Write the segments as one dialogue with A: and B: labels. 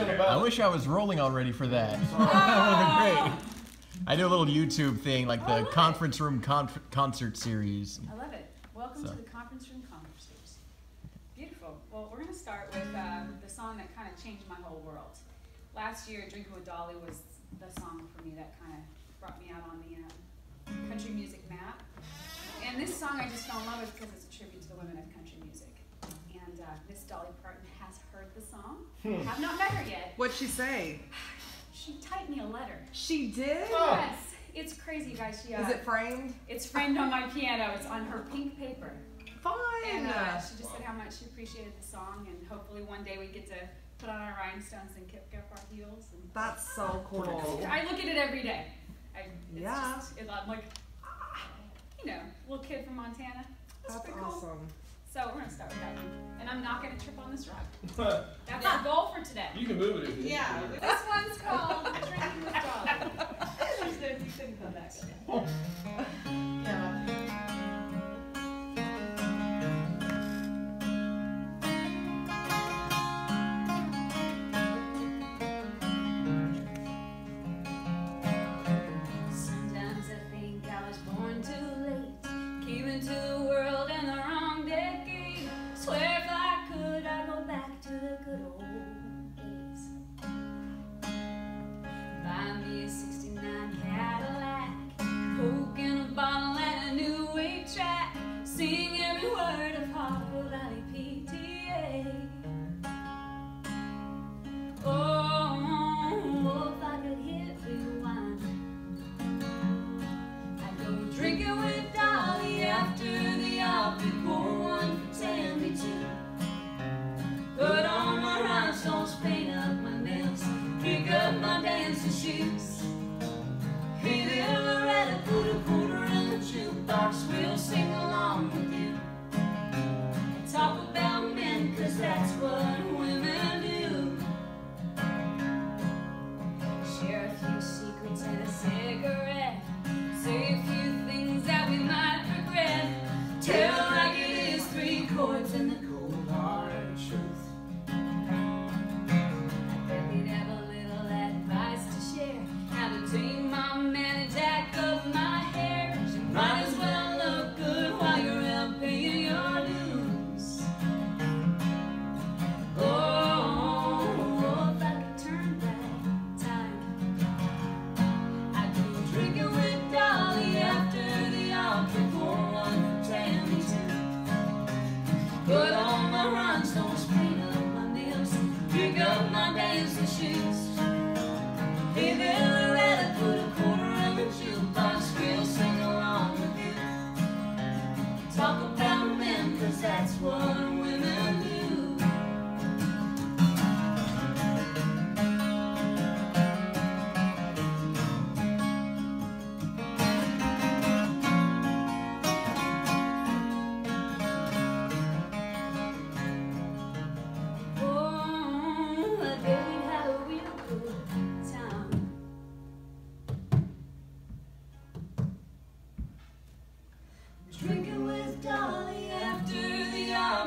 A: I wish I was rolling already for that. that would have been great. I do a little YouTube thing, like the conference room concert series.
B: I love it. Welcome
A: So.
B: to the conference room conversations. Beautiful. Well, we're going to start with uh, the song that kind of changed my whole world. Last year, Drinking with Dolly was the song for me that kind of brought me out on the um, country music map. And this song I just fell in love with because it's a tribute to the women of country music. And uh, Miss Dolly Parton heard the song. I have not met her yet.
C: What'd she say?
B: She typed me a letter.
C: She did?
B: Yes, it's crazy, guys. She, uh,
C: Is it framed?
B: it's framed on my piano. It's on her pink paper.
C: Fine.
B: And uh, she just said how much she appreciated the song, and hopefully one day we get to put on our rhinestones and kick up our heels. And
C: That's so cool.
B: I look at it every day. I, it's
C: Yeah.
B: Just, it, I'm like, ah, you know, little kid from Montana. That's,
C: That's
B: pretty cool.
C: Awesome.
B: So we're gonna start with that one, and I'm not gonna trip on this rug. That's our goal for today.
D: You can move it if you
C: Yeah.
D: need to.
B: This one's called Drinking with Dolly. She said you couldn't come back.
C: Yeah.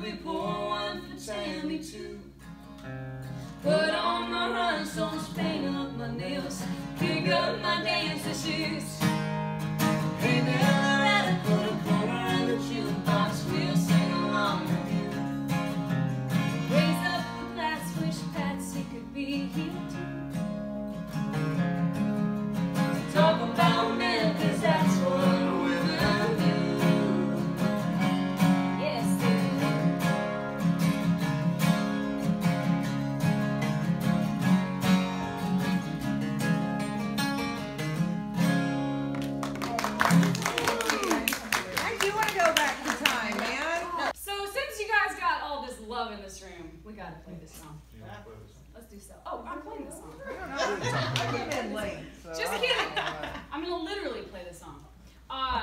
B: The Opry, pour one for Tammy too. Put on my rhinestones, paint up my nails, pick up my dancing shoes. Hey Loretta, put a quarter in the jukebox, we'll sing along with you. Raise up a glass, wish Patsy could be here do so. Oh, I'm playing this song.
C: I came in late. So.
B: Just kidding. I'm gonna literally play this song. Um,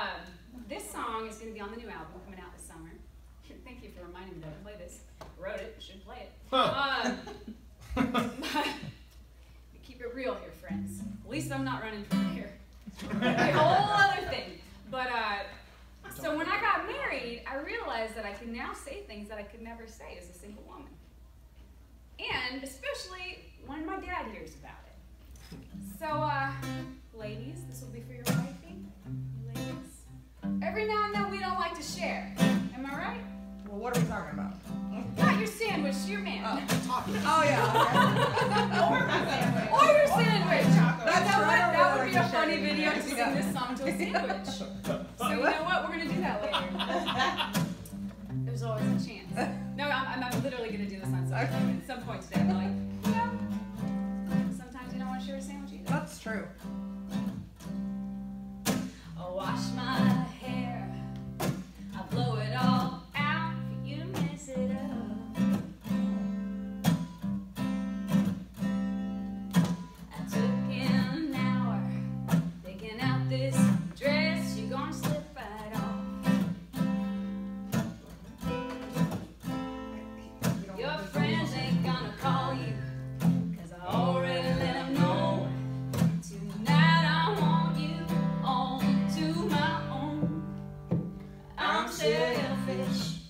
B: this song is gonna be on the new album coming out this summer. Thank you for reminding me to play this. Wrote it, should play it. Um, we keep it real here, friends. At least I'm not running from here. a whole other thing. But uh, so when I got married, I realized that I can now say things that I could never say as a single woman. And especially when my dad hears about it.
C: So, uh, ladies, this will be for your wifey. Ladies. Every now and then we don't like to share. Am I right?
E: Well, what are we talking about?
C: Not your sandwich, your man.
E: Oh oh yeah.
C: Or your sandwich.
E: That's
C: that, would, that would be a funny video to sing this song to a sandwich. So you know what? We're gonna do that later. There's always a chance. No, I'm, I'm, literally gonna do this on some, at some point today. I'm like, you know, sometimes you don't want to share a sandwich either.
E: That's true.
C: I wash my I'm selfish.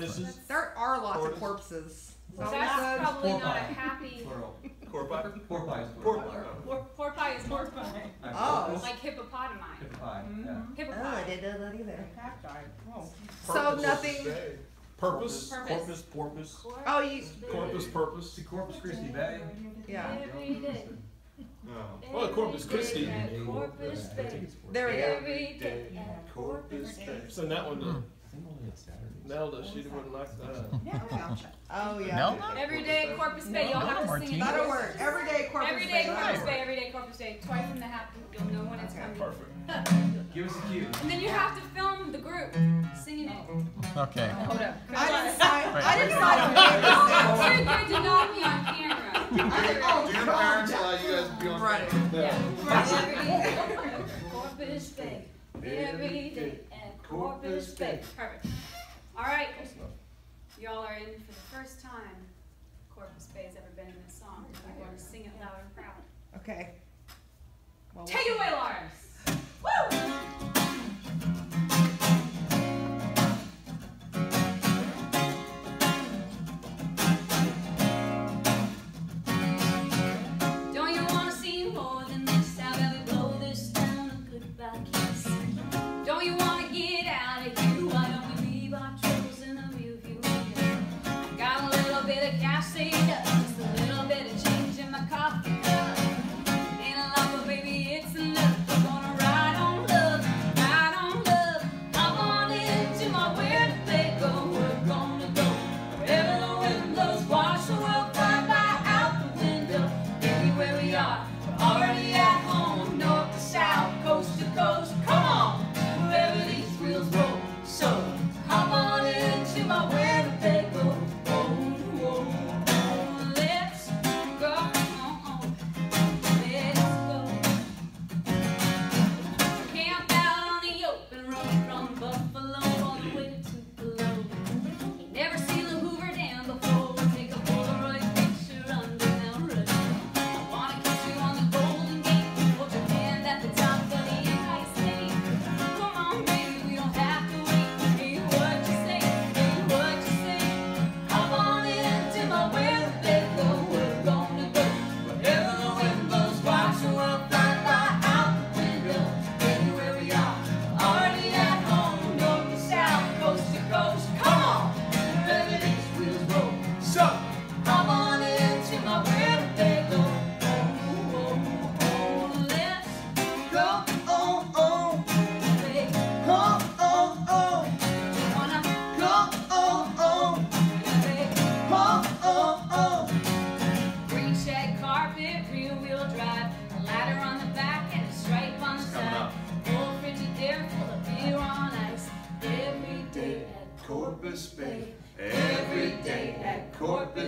C: No,
F: Tortoise
C: that's-
A: tortoises.
C: that's-
E: There are lots
F: Tortoise.
E: of corpses.
C: Well, that's
E: said-
C: probably not a happy.
G: Plural. Oh.
F: Corpus.
G: Porpoise.
F: Porpoise.
C: Porpoise is more.
E: Oh.
C: Like hippopotami.
G: Hippopotami, yeah. Mm-hmm.
E: Oh, I didn't know that either. So
F: Purpose.
E: nothing.
D: Purpose,
C: Purpose.
D: corpus, porpoise,
E: Oh, you.
D: corpus, purpose.
G: See Corpus Christi Bay?
E: Yeah.
C: Every day.
F: Oh.
D: Well, Corpus
C: Every
D: Christi.
C: day at Corpus Bay.
E: There we go.
C: Every day at Corpus Bay.
D: So that one, Nelda, she wouldn't like that.
E: Oh yeah.
A: No?
C: Every day at Corpus Bay. You'll have to sing it.
E: That'll work. Every day Corpus
C: Every day
E: Bay.
C: Corpus Bay. Every day Corpus Bay. Twice in the half. You'll know when it's coming.
D: Perfect.
G: Give us a cue.
C: And then you have to film the group singing it.
A: Okay.
C: Hold up.
E: I didn't sign. I didn't
A: wait.
E: sign a
C: Too good to not be on camera.
F: Oh, Do your parents allow you guys to be on
E: Right.
F: camera?
C: Yeah. Every day at Corpus Bay. Every day at Corpus Bay. Perfect. All right. Y'all are in for the first time. Corpus Bay's ever been in this song. We're going to sing it loud and proud.
E: Okay. Well,
C: Take it away, Lars. Woo!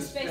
C: Corpus